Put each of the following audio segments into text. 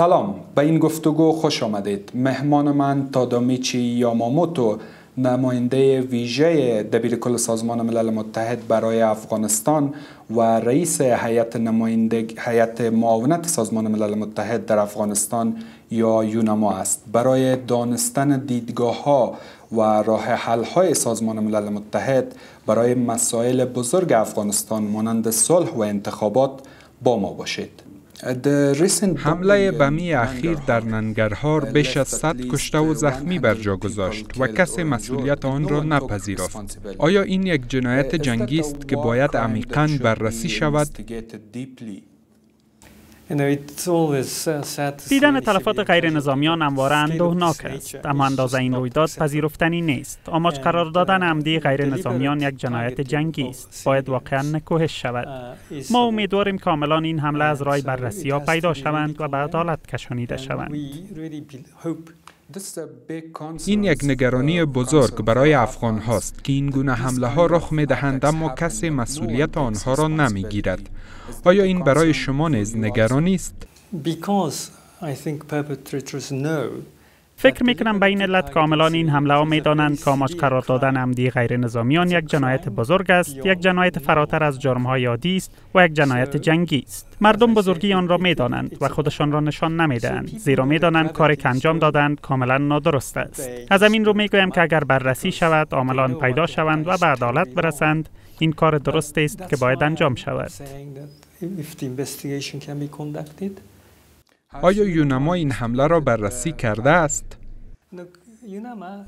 سلام. به این گفتگو خوش آمدید. مهمان من تادامیچی یاماموتو نماینده ویژه دبیر سازمان ملل متحد برای افغانستان و رئیس هیئت نماینده هیئت معاونت سازمان ملل متحد در افغانستان یا یونما است. برای دانستن دیدگاه ها و راه حل های سازمان ملل متحد برای مسائل بزرگ افغانستان مانند صلح و انتخابات با ما باشید. حمله بمی اخیر در ننگرهار بیش از 100 کشته و زخمی بر جا گذاشت و کسی مسئولیت آن را نپذیرفت. آیا این یک جنایت جنگی است که باید عمیقا بررسی شود؟ دیدن تلفات غیر نظامیان همواره اندوهناک است. اما اندازه این رویداد پذیرفتنی نیست. آماج قرار دادن عمدی غیر نظامیان یک جنایت جنگی است. باید واقعا نکوهش شود. ما امیدواریم کاملان این حمله از رای بررسی ها پیدا شوند و به عدالت کشانیده شوند. این یک نگرانی بزرگ برای افغان هاست که این گونه حمله ها رخ می دهند اما کسی مسئولیت آنها را نمی گیرد. آیا این برای شما نیز نگرانی است؟ فکر می کنم به این علت کاملان این حمله ها می دانند که آماج قرار دادن عمدی غیر نظامیان یک جنایت بزرگ است یک جنایت فراتر از جرم های عادی است و یک جنایت جنگی است. مردم بزرگی آن را می دانند و خودشان را نشان نمی دهند زیرا می دانند کاری که انجام دادند کاملا نادرست است. از همین رو می گویم که اگر بررسی شود عاملان پیدا شوند و به عدالت برسند. این کار درست است که باید انجام شود. آیا یونما این حمله را بررسی کرده است؟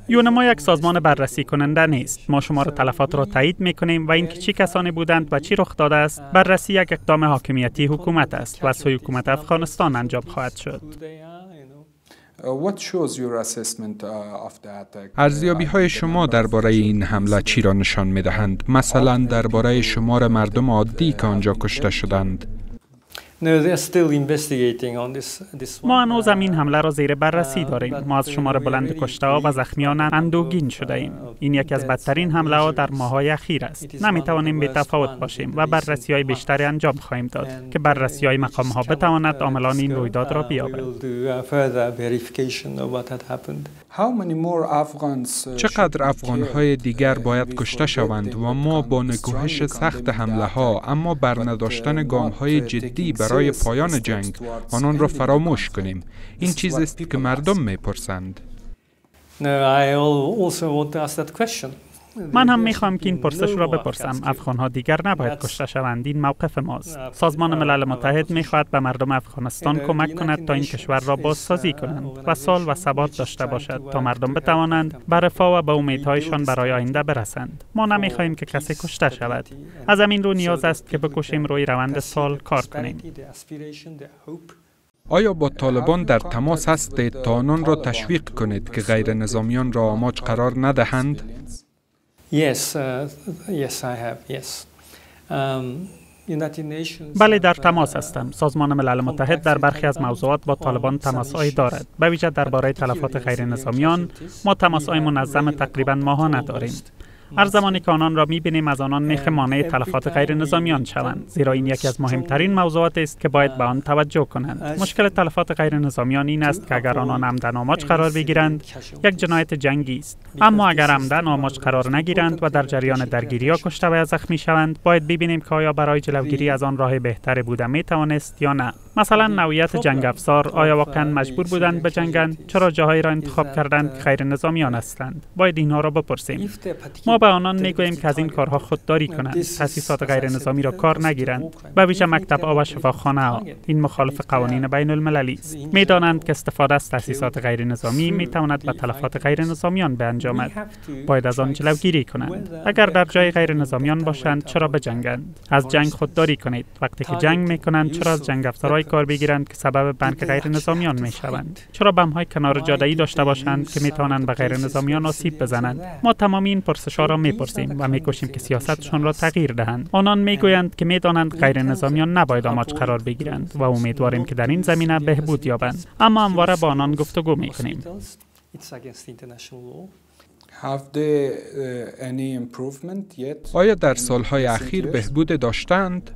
یونما یک سازمان بررسی کننده نیست. ما شما را تلفات را تایید می کنیم و اینکه چی کسانی بودند و چی رخ داده است بررسی یک اقدام حاکمیتی حکومت است و سوی حکومت افغانستان انجام خواهد شد. ارزیابی های شما درباره این حمله چی را نشان می دهند؟ مثلا درباره شمار مردم عادی که آنجا کشته شدند. ما هنوز این حمله را زیر بررسی داریم. ما از شمار بلند کشته ها و زخمیان اندوگین شده ایم. این یکی از بدترین حمله ها در ماهای اخیر است. نمی توانیم به تفاوت باشیم و بررسی های بیشتری انجام خواهیم داد که بررسی های مقام ها بتواند عاملان این رویداد را بیابد. چقدر افغان های دیگر باید کشته شوند و ما با نکوهش سخت حمله ها اما برنداشتن گام های جدی برای پایان جنگ. آنان را فراموش کنیم. این چیز است که مردم می‌پرسند. من هم می‌خوام که این پرسش را بپرسم. افغان ها دیگر نباید کشته شوند. این موقف ماست. سازمان ملل متحد می‌خواهد به مردم افغانستان کمک کند تا این کشور را بازسازی کنند و سال و ثبات داشته باشد تا مردم بتوانند به رفاه و به امیدهایشان برای آینده برسند. ما نمی‌خواهیم که کسی کشته شود. از همین رو نیاز است که بکوشیم روی روند سال کار کنیم. آیا با طالبان در تماس هستید تا آنان را تشویق کنید که غیر نظامیان را آماج قرار ندهند؟ Yes, uh, yes, I have. Yes. Um, بله در تماس هستم. سازمان ملل متحد در برخی از موضوعات با طالبان تماسهایی دارد. به ویژه درباره تلفات غیر نظامیان ما تماسهای منظم تقریبا ماهانه داریم. هر زمانی که آنان را می‌بینیم از آنان میخ مانع تلفات غیر نظامیان شوند. زیرا این یکی از مهمترین موضوعات است که باید به آن توجه کنند. مشکل تلفات غیر نظامیان این است که اگر آنان عمدن آماج قرار بگیرند یک جنایت جنگی است. اما اگر عمدن آماج قرار نگیرند و در جریان درگیری ها کشته و زخمی شوند باید ببینیم که آیا برای جلوگیری از آن راه بهتر بوده می توانست یا نه. مثلا نوعیت جنگ افزار آیا واقعا مجبور بودند به جنگند چرا جاهایی را انتخاب کردند که غیر نظامیان هستند؟ باید اینها را بپرسیم. ما به آنان می‌گوییم که از این کارها خودداری کنند. تاسیسات غیر نظامی را کار نگیرند به ویژه مکتب و شفاخانه ها. این مخالف قوانین بین المللی. است می‌دانند که استفاده از تاسیسات غیر نظامی می تواند به تلفات غیر نظامیان انجامد باید از آن جلوگیری کنند. اگر در جای غیر نظامیان باشند چرا بجنگند از جنگ خودداری کنید. وقتی که جنگ می کنند چرا از جنگ افزارهای کار بگیرند که سبب بنک غیر نظامیان می شوند چرا بم های کنار جاده ای داشته باشند که می توانند به غیر نظامیان آسیب بزنند؟ ما تمام این پرسش ها را می‌پرسیم و میکوشیم که سیاستشان را تغییر دهند. آنان می‌گویند که می‌دانند غیر نظامیان نباید آماج قرار بگیرند و امیدواریم که در این زمینه بهبود یابند. اما همواره با آنان گفتگو می‌کنیم. آیا در سالهای اخیر بهبود داشتند؟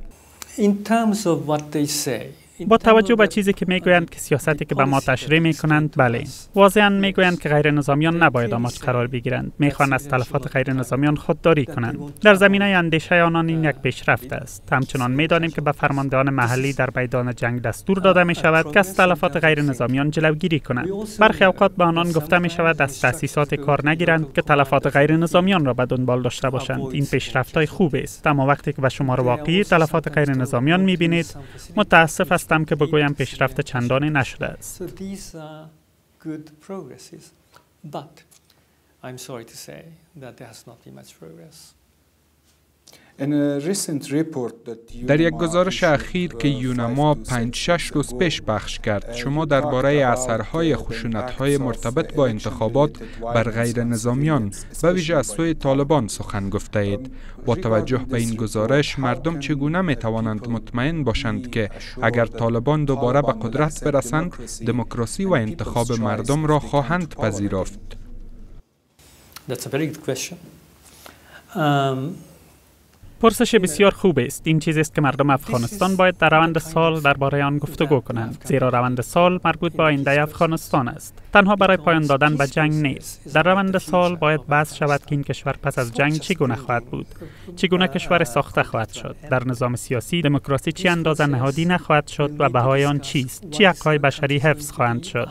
In terms of what they say, با توجه به چیزی که می‌گویند که سیاستی که به ما تشریح می کنند بله. واضحا می‌گویند که غیر نظامیان نباید آماج قرار بگیرند. می‌خوان از تلفات غیر نظامیان خودداری کنند. در زمینه اندیشه آنان این یک پیشرفت است. همچنان می‌دانیم که به فرماندهان محلی در میدان جنگ دستور داده می شود که از تلفات غیر نظامیان جلوگیری کنند. برخی اوقات به آنان گفته می شود از تاسیسات کار نگیرند که تلفات غیر نظامیان را به دنبال داشته باشند. این پیشرفت های خوب است. اما وقتی که به شمار واقعی تلفات غیر نظامیان می بینید متاسف هستم که بگویم پیشرفت چندانی نشده است. در یک گزارش اخیر که یونما 5 6 روز پیش پخش کرد. شما درباره اثرهای خشونت‌های مرتبط با انتخابات بر غیر نظامیان و ویژه از سوی طالبان سخن گفته اید با توجه به این گزارش مردم چگونه می توانند مطمئن باشند که اگر طالبان دوباره به قدرت برسند دموکراسی و انتخاب مردم را خواهند پذیرفت پرسش بسیار خوب است. این چیزی است که مردم افغانستان باید در روند سال درباره آن گفتگو کنند زیرا روند سال مربوط به آینده افغانستان است. تنها برای پایان دادن به جنگ نیست. در روند سال باید بحث شود که این کشور پس از جنگ چگونه خواهد بود؟ چگونه کشور ساخته خواهد شد؟ در نظام سیاسی دموکراسی چی اندازه نهادی نخواهد شد و بهای آن چیست؟ چی حقهای بشری حفظ خواهند شد؟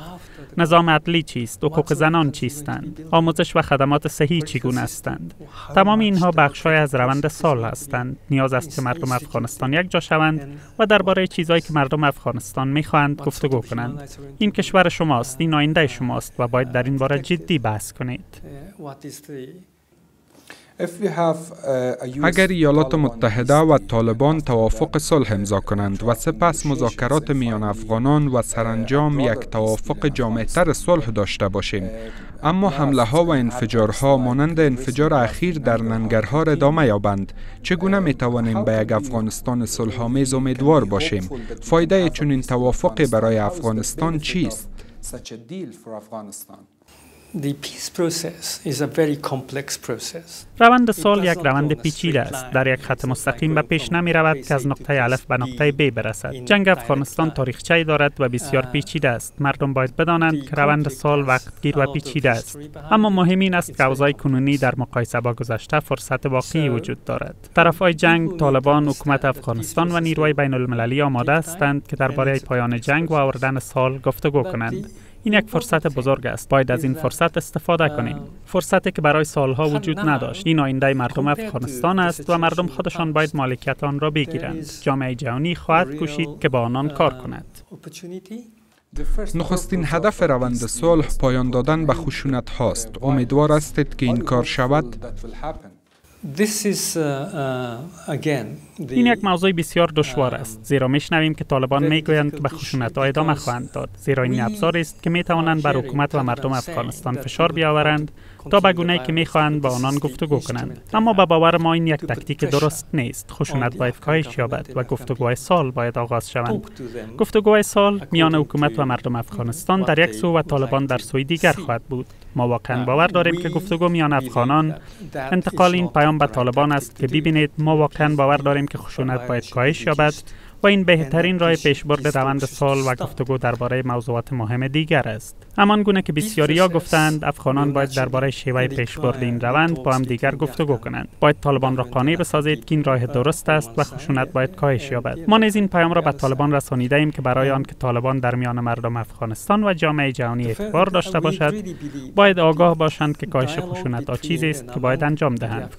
نظام عدلی چیست؟ حقوق زنان چیستند؟ آموزش و خدمات صحی چگونه هستند؟ تمام اینها بخشهای از روند سال هستند. نیاز است که مردم افغانستان یک جا شوند و درباره چیزهایی که مردم افغانستان می‌خواهند گفتگو کنند. این کشور شماست این آینده شماست و باید در این باره جدی بحث کنید. اگر ایالات متحده و طالبان توافق صلح امضا کنند و سپس مذاکرات میان افغانان و سرانجام یک توافق جامعتر صلح داشته باشیم. اما حمله ها و انفجارها مانند انفجار اخیر در ننگرهار ادامه یابند. چگونه می توانیم به یک افغانستان صلحآمیز امیدوار باشیم؟ فایده چنین توافقی برای افغانستان چیست؟ روند سال یک روند پیچیده است. در یک خط مستقیم به پیش نمی رود که از نقطه الف به نقطه ب برسد. جنگ افغانستان تاریخچه دارد و بسیار پیچیده است. مردم باید بدانند که روند سال وقت گیر و پیچیده است. اما مهم این است که اوضاع کنونی در مقایسه با گذشته فرصت واقعی وجود دارد. طرفهای جنگ طالبان حکومت افغانستان و نیروهای بین المللی آماده هستند که درباره پایان جنگ و آوردن سال گفتگو کنند. این یک فرصت بزرگ است. باید از این فرصت استفاده کنیم. فرصتی که برای سالها وجود نداشت. این آینده مردم افغانستان است و مردم خودشان باید مالکیت آن را بگیرند. جامعه جهانی خواهد کوشید که با آنان کار کند. نخستین هدف روند صلح پایان دادن به خشونت هاست. امیدوار هستید که این کار شود. این یک موضوع بسیار دشوار است. زیرا میشنویم که طالبان می‌گویند که به خشونت ادامه خواهند داد. زیرا این ابزار است که می‌توانند بر حکومت و مردم افغانستان فشار بیاورند تا به گونه که می‌خواهند با آنان گفتگو کنند. اما به باور ما این یک تکتیک درست نیست. خشونت باید کاهش یابد و گفتگوهای سال باید آغاز شوند. گفتگوهای سال میان حکومت و مردم افغانستان در یک سو و طالبان در سوی دیگر خواهد بود. ما واقعا باور داریم که گفتگو میان افغانان انتقال این پیام به طالبان است که ببینید ما واقعا باور داریم که خشونت باید کاهش یابد و این بهترین راه پیشبرد روند سال و گفتگو درباره موضوعات مهم دیگر است. همان گونه که بسیاریا گفتند افغانان باید درباره شیوه پیشبرد این روند با هم دیگر گفتگو کنند. باید طالبان را قانع بسازید که این راه درست است و خشونت باید کاهش یابد. ما نیز این پیام را به طالبان رسانیده ایم که برای آن که طالبان در میان مردم افغانستان و جامعه جهانی اعتبار داشته باشد باید آگاه باشند که کاهش خشونت چیزی است که باید انجام دهند.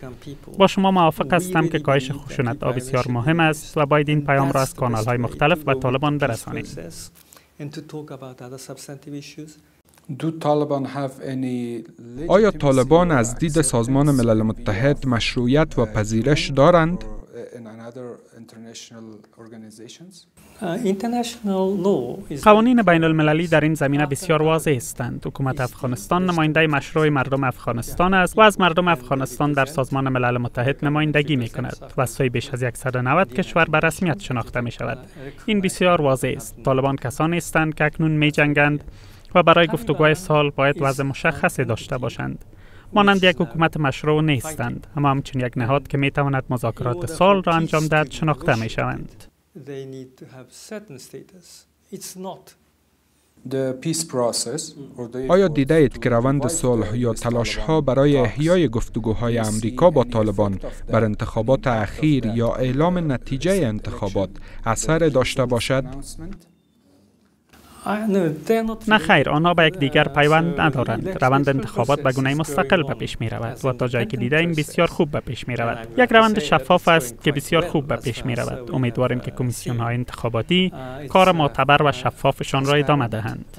با شما موافق هستم که کاهش خشونت بسیار مهم است و باید این پیام را از کانال های مختلف به طالبان برسانیم. آیا طالبان از دید سازمان ملل متحد مشروعیت و پذیرش دارند؟ قوانین بین المللی در این زمینه بسیار واضح هستند. حکومت افغانستان نماینده مشروع مردم افغانستان است و از مردم افغانستان در سازمان ملل متحد نمایندگی می کند و سوی بیش از 190 کشور به رسمیت شناخته می شود. این بسیار واضح است. طالبان کسانی هستند که اکنون می جنگند و برای گفتگوهای سال باید وضع مشخصی داشته باشند. مانند یک حکومت مشروع نیستند اما همچون یک نهاد که می تواند مذاکرات سال را انجام دهد شناخته می شوند آیا دیده اید که روند صلح یا تلاش ها برای احیای گفتگوهای امریکا با طالبان بر انتخابات اخیر یا اعلام نتیجه انتخابات اثر داشته باشد؟ نه خیر آنها به یک دیگر پیوند ندارند. روند انتخابات به گونه مستقل به پیش می رود و تا جایی که دیده این بسیار خوب به پیش می رود یک روند شفاف است که بسیار خوب به پیش می رود امیدواریم که کمیسیون های انتخاباتی کار معتبر و شفافشان را ادامه دهند.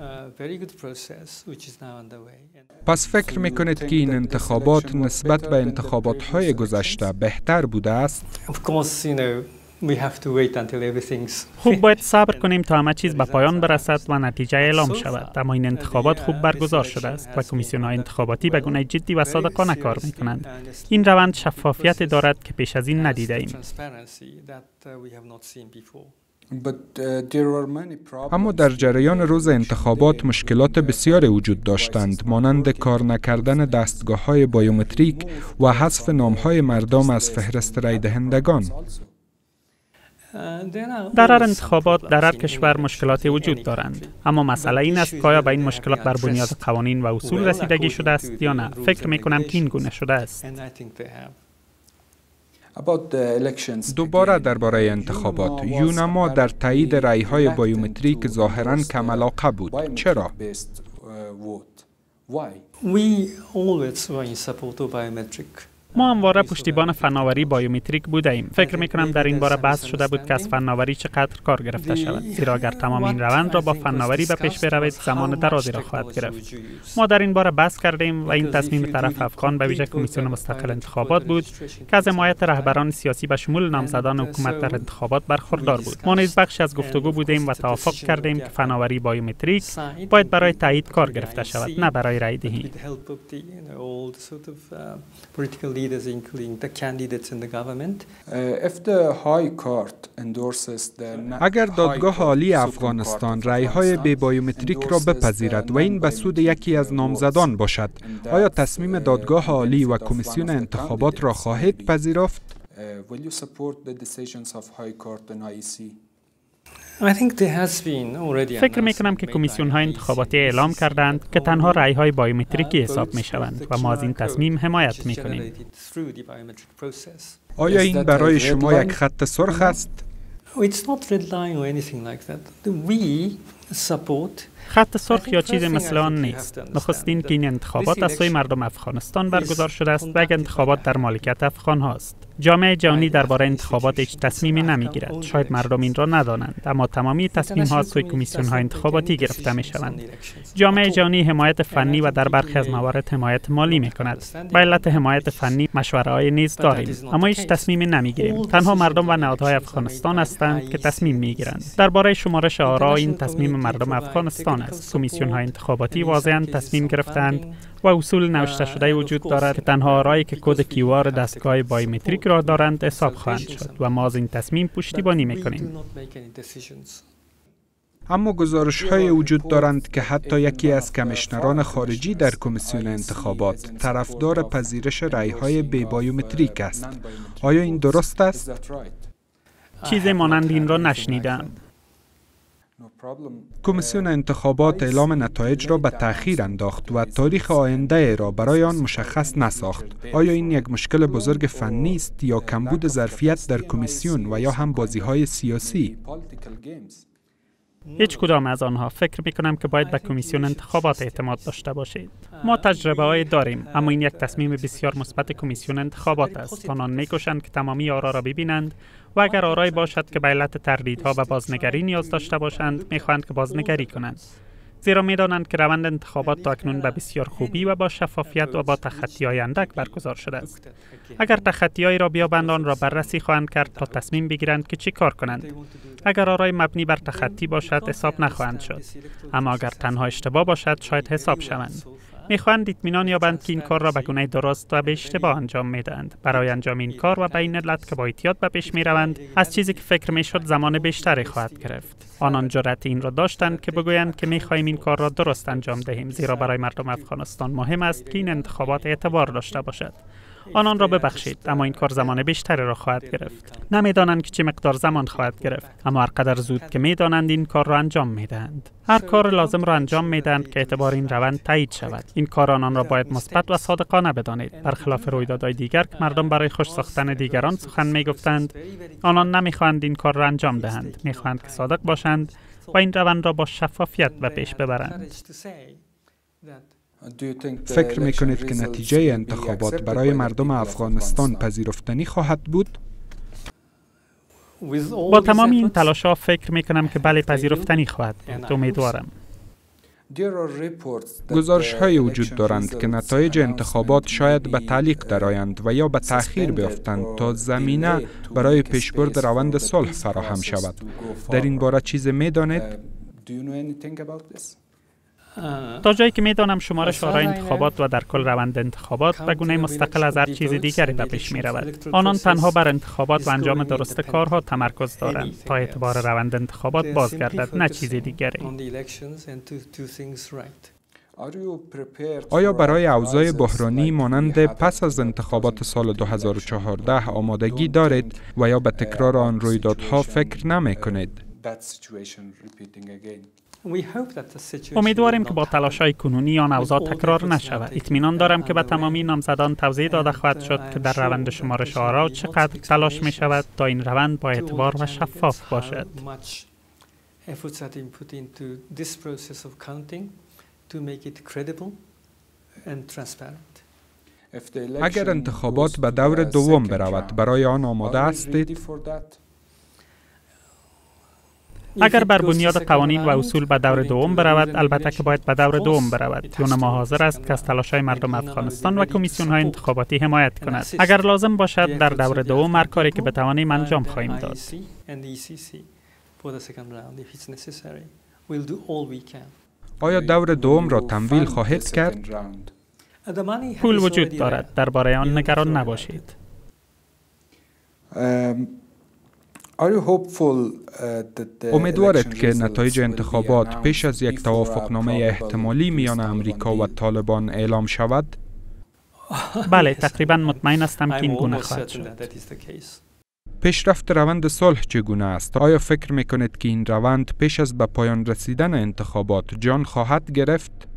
پس فکر می کنید که این انتخابات نسبت به انتخابات های گذشته بهتر بوده است؟ خوب باید صبر کنیم تا همه چیز به پایان برسد و نتیجه اعلام شود. اما این انتخابات خوب برگزار شده است و کمیسیون های انتخاباتی به گونه جدی و صادقانه کار می کنند این روند شفافیت دارد که پیش از این ندیده ایم. اما در جریان روز انتخابات مشکلات بسیاری وجود داشتند. مانند کار نکردن دستگاه های بایومتریک و حذف نام های مردم از فهرست رای دهندگان. در هر انتخابات در هر کشور مشکلاتی وجود دارند. اما مسئله این است که آیا به این مشکلات بر بنیاد قوانین و اصول رسیدگی شده است یا نه. فکر می کنم که این گونه شده است. دوباره درباره انتخابات. یونما در تایید رای های بایومتریک ظاهرا کم علاقه بود. چرا؟ ما همواره پشتیبان فناوری بایومتریک بوده ایم فکر می کنم در این باره بحث شده بود که از فناوری چقدر کار گرفته شود. زیرا اگر تمام این روند را با فناوری به پیش بروید زمان درازی را خواهد گرفت. ما در این باره بحث کردیم و این تصمیم طرف افغان به ویژه کمیسیون مستقل انتخابات بود که از حمایت رهبران سیاسی به شمول نامزدان حکومت در انتخابات برخوردار بود. ما نیز بخش از گفتگو بودیم و توافق کردیم که فناوری بایومتریک باید برای تایید کار گرفته شود نه برای رای دهی. Leaders, including the candidates in the government. Uh, if the High Court endorses the اگر دادگاه عالی افغانستان رای های بی بایومتریک را بپذیرد و این به سود یکی از نامزدان باشد آیا تصمیم دادگاه عالی و کمیسیون انتخابات را خواهید پذیرفت؟ Uh, will you support the decisions of High Court and IEC? فکر می کنم که کمیسیون های انتخاباتی اعلام کردند که تنها رای های بایومتریکی حساب می شوند و ما از این تصمیم حمایت می کنیم. آیا این برای شما یک خط سرخ است؟ خط سرخ یا چیز مثل آن نیست. نخستین که این انتخابات از سوی مردم افغانستان برگزار شده است و یک انتخابات در مالکیت افغان هاست. جامعه جهانی درباره انتخابات هیچ تصمیمی نمی‌گیرد. شاید مردم این را ندانند اما تمامی تصمیم ها سوی کمیسیون های انتخاباتی گرفته می شوند جامعه جهانی حمایت فنی و در برخی از موارد حمایت مالی می کند به علت حمایت فنی مشوره های نیز داریم اما هیچ تصمیمی نمی‌گیریم. تنها مردم و نهادهای افغانستان هستند که تصمیم می گیرند درباره شمارش آرا این تصمیم مردم افغانستان است. کمیسیون های انتخاباتی واضحا تصمیم گرفتند. و اصول نوشته شده وجود دارد. که تنها آرایی که کد QR دستگاه بایومتریک را دارند حساب خواهند شد و ما از این تصمیم پشتیبانی می‌کنیم. اما گزارش های وجود دارند که حتی یکی از کمشنران خارجی در کمیسیون انتخابات طرفدار پذیرش رای های بی بایومتریک است. آیا این درست است؟ چیزی مانند این را نشنیدم. کمیسیون انتخابات اعلام نتایج را به تأخیر انداخت و تاریخ آینده را برای آن مشخص نساخت. آیا این یک مشکل بزرگ فنی است یا کمبود ظرفیت در کمیسیون و یا هم بازی های سیاسی؟ هیچ کدام از آنها فکر می کنم که باید به کمیسیون انتخابات اعتماد داشته باشید. ما تجربه های داریم اما این یک تصمیم بسیار مثبت کمیسیون انتخابات است. آنان می‌کشند که تمامی آرا را ببینند و اگر آرای باشد که به علت تردیدها و بازنگری نیاز داشته باشند می‌خواهند که بازنگری کنند زیرا می‌دانند که روند انتخابات تا اکنون به بسیار خوبی و با شفافیت و با تخطی های اندک برگزار شده است. اگر تخطی را بیابند آن را بررسی خواهند کرد تا تصمیم بگیرند که چی کار کنند. اگر آرای مبنی بر تخطی باشد حساب نخواهند شد. اما اگر تنها اشتباه باشد شاید حساب شوند. می‌خواهند اطمینان یابند که این کار را به گونه درست و به اشتباه انجام می‌دهند. برای انجام این کار و به این علت که با احتیاط به پیش می‌روند از چیزی که فکر می‌شد زمان بیشتری خواهد گرفت. آنان جرأت این را داشتند که بگویند که می‌خواهیم این کار را درست انجام دهیم زیرا برای مردم افغانستان مهم است که این انتخابات اعتبار داشته باشد. آنان را ببخشید اما این کار زمان بیشتری را خواهد گرفت. نمی‌دانند که چه مقدار زمان خواهد گرفت اما هر قدر زود که می‌دانند این کار را انجام می‌دهند. هر کار لازم را انجام می‌دهند که اعتبار این روند تایید شود. این کار آنان را باید مثبت و صادقانه بدانید. برخلاف رویدادهای دیگر که مردم برای خوش ساختن دیگران سخن می‌گفتند آنان نمی‌خواهند این کار را انجام دهند. می‌خواهند که صادق باشند و این روند را با شفافیت به پیش ببرند. فکر می کنید که نتیجه انتخابات برای مردم افغانستان پذیرفتنی خواهد بود؟ با تمام این تلاش ها فکر می کنم که بله پذیرفتنی خواهد بود. امیدوارم. گزارش های وجود دارند که نتایج انتخابات شاید به تعلیق درآیند و یا به تأخیر بیفتند تا زمینه برای پیشبرد روند صلح فراهم شود. در این باره چیز می دانید؟ تا جایی که می‌دانم شمار شورای انتخابات و در کل روند انتخابات به گونه مستقل از هر چیز دیگری به پیش می رود. آنان تنها بر انتخابات و انجام درست کارها تمرکز دارند. تا اعتبار روند انتخابات بازگردد نه چیز دیگری. آیا برای اوضاع بحرانی مانند پس از انتخابات سال 2014 آمادگی دارید و یا به تکرار آن رویدادها فکر نمی کنید؟ امیدواریم که با تلاش های کنونی آن اوضاع تکرار نشود. اطمینان دارم که به تمامی نامزدان توضیح داده خواهد شد که در روند شمارش آرا چقدر تلاش می شود تا این روند با اعتبار و شفاف باشد. اگر انتخابات به دور دوم برود برای آن آماده هستید؟ اگر بر بنیاد قوانین و اصول به دور دوم برود البته که باید به دور دوم برود. ما حاضر است که از تلاش های مردم افغانستان و کمیسیون های انتخاباتی حمایت کند. اگر لازم باشد در دور دوم هر کاری که بتوانیم انجام خواهیم داد. آیا دور دوم را تمویل خواهید کرد؟ پول وجود دارد. درباره آن نگران نباشید. امیدوارید که نتایج انتخابات پیش از یک توافقنامه احتمالی میان امریکا و طالبان اعلام شود؟ بله تقریبا مطمئن هستم که این گونه خواهد شد. پیشرفت روند صلح چگونه است؟ آیا فکر می کنید که این روند پیش از به پایان رسیدن انتخابات جان خواهد گرفت؟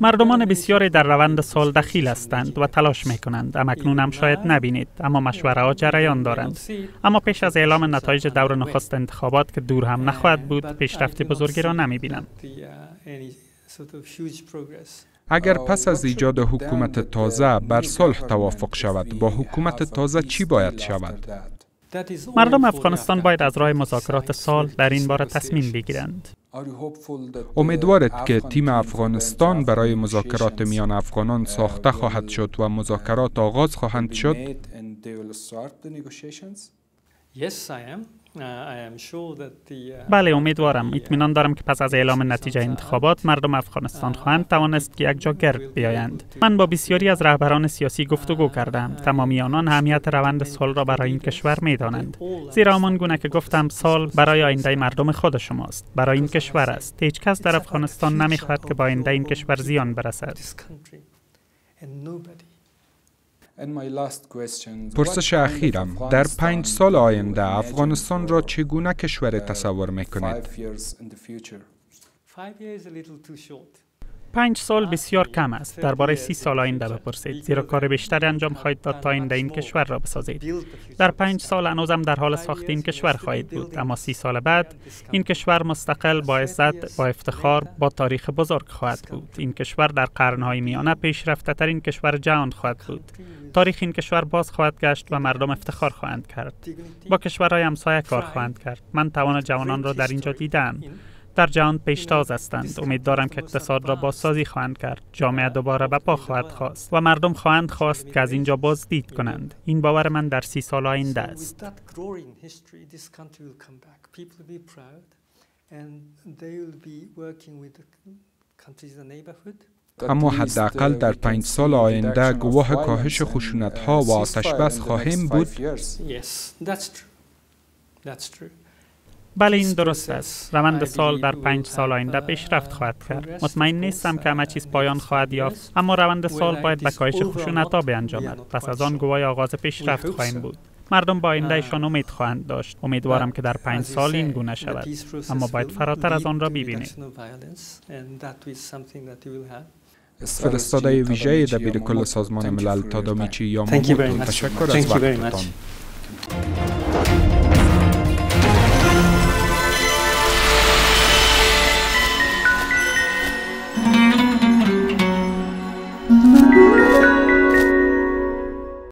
مردمان بسیاری در روند سال دخیل هستند و تلاش می کنند. اکنون هم شاید نبینید اما مشوره ها جریان دارند. اما پیش از اعلام نتایج دور نخست انتخابات که دور هم نخواهد بود پیشرفت بزرگی را نمی بینم. اگر پس از ایجاد حکومت تازه بر صلح توافق شود با حکومت تازه چی باید شود؟ مردم افغانستان باید از راه مذاکرات سال در این باره تصمیم بگیرند. امیدوارید که تیم افغانستان برای مذاکرات میان افغانان ساخته خواهد شد و مذاکرات آغاز خواهند شد؟ Uh, uh, بله امیدوارم. اطمینان دارم که پس از اعلام نتیجه انتخابات مردم افغانستان خواهند توانست که یک جا گرد بیایند. من با بسیاری از رهبران سیاسی گفتگو کردم. تمامی آنان اهمیت روند صلح را برای این کشور می‌دانند. زیرا همان گونه که گفتم سال برای آینده مردم خود شماست. برای این کشور است. هیچ کس در افغانستان نمی‌خواهد که با آینده این کشور زیان برسد. پرسش اخیرم. در پنج سال آینده افغانستان را چگونه کشور تصور می‌کنید؟ پنج سال بسیار کم است. درباره سی سال آینده بپرسید. زیرا کار بیشتری انجام خواهید داد تا آینده این کشور را بسازید. در پنج سال هنوزم در حال ساخت این کشور خواهید بود. اما سی سال بعد این کشور مستقل با عزت با افتخار با تاریخ بزرگ خواهد بود. این کشور در قرنهای میانه پیشرفته ترین کشور جهان خواهد بود. تاریخ این کشور باز خواهد گشت و مردم افتخار خواهند کرد. با کشورهای همسایه کار خواهند کرد. من توان جوانان را در اینجا دیدم. در جهان پیشتاز هستند. امید دارم که اقتصاد را بازسازی خواهند کرد. جامعه دوباره به پا خواهد خواست و مردم خواهند خواست که از اینجا بازدید کنند. این باور من در سی سال آینده است. اما حداقل در پنج سال آینده گواه کاهش خشونت ها و آتش بس خواهیم بود. بله این درست است. روند سال در پنج سال آینده پیشرفت خواهد کرد. مطمئن نیستم که همه چیز پایان خواهد یافت اما روند سال باید به کاهش خشونت بیانجامد. پس از آن گواه آغاز پیشرفت خواهیم بود. مردم با آیندهشان امید خواهند داشت. امیدوارم که در پنج سال این گونه شود. اما باید فراتر از آن را ببینیم. فرستاده ویژه دبیر کل سازمان ملل تادامیچی یا تشکر از وقتتان.